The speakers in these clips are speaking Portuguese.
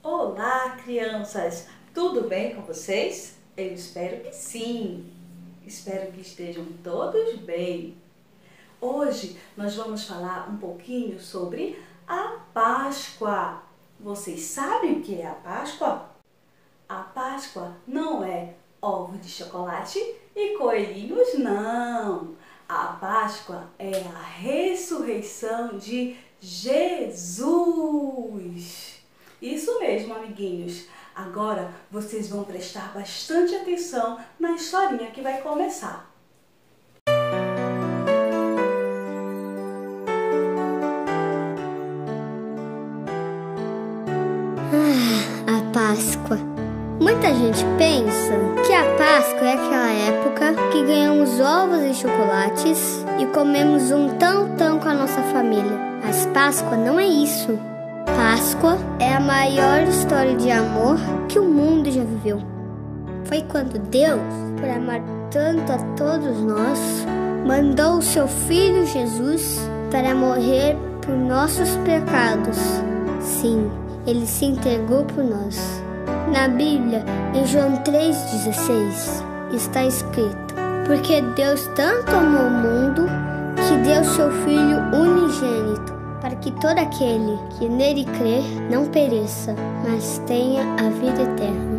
Olá, crianças! Tudo bem com vocês? Eu espero que sim! Espero que estejam todos bem. Hoje nós vamos falar um pouquinho sobre a Páscoa. Vocês sabem o que é a Páscoa? A Páscoa não é ovo de chocolate e coelhinhos, não. A Páscoa é a ressurreição de Jesus. Isso mesmo, amiguinhos. Agora vocês vão prestar bastante atenção na historinha que vai começar. Ah, a Páscoa. Muita gente pensa que a Páscoa é aquela época que ganhamos ovos e chocolates e comemos um tão-tão com a nossa família. Mas Páscoa não é isso. Páscoa é a maior história de amor que o mundo já viveu. Foi quando Deus, por amar tanto a todos nós, mandou o seu filho Jesus para morrer por nossos pecados. Sim, ele se entregou por nós. Na Bíblia, em João 3,16, está escrito: Porque Deus tanto amou o mundo que deu seu Filho unigênito para que todo aquele que nele crer não pereça, mas tenha a vida eterna.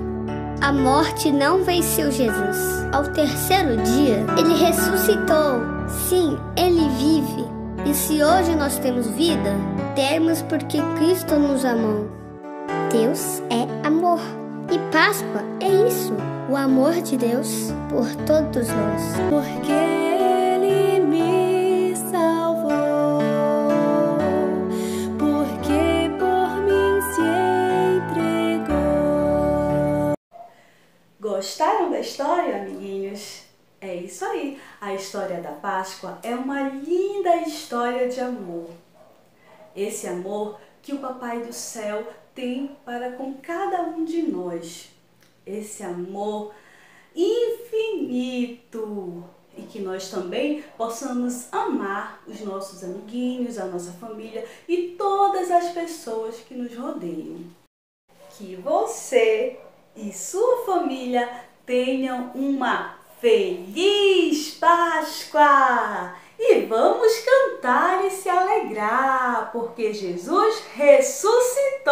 A morte não venceu Jesus. Ao terceiro dia, ele ressuscitou. Sim, ele vive. E se hoje nós temos vida, temos porque Cristo nos amou. Deus é amor. E Páscoa é isso, o amor de Deus por todos nós. Porque Gostaram da história, amiguinhos? É isso aí. A história da Páscoa é uma linda história de amor. Esse amor que o Papai do Céu tem para com cada um de nós. Esse amor infinito e que nós também possamos amar os nossos amiguinhos, a nossa família e todas as pessoas que nos rodeiam. Que você e sua família tenham uma feliz Páscoa! E vamos cantar e se alegrar, porque Jesus ressuscitou!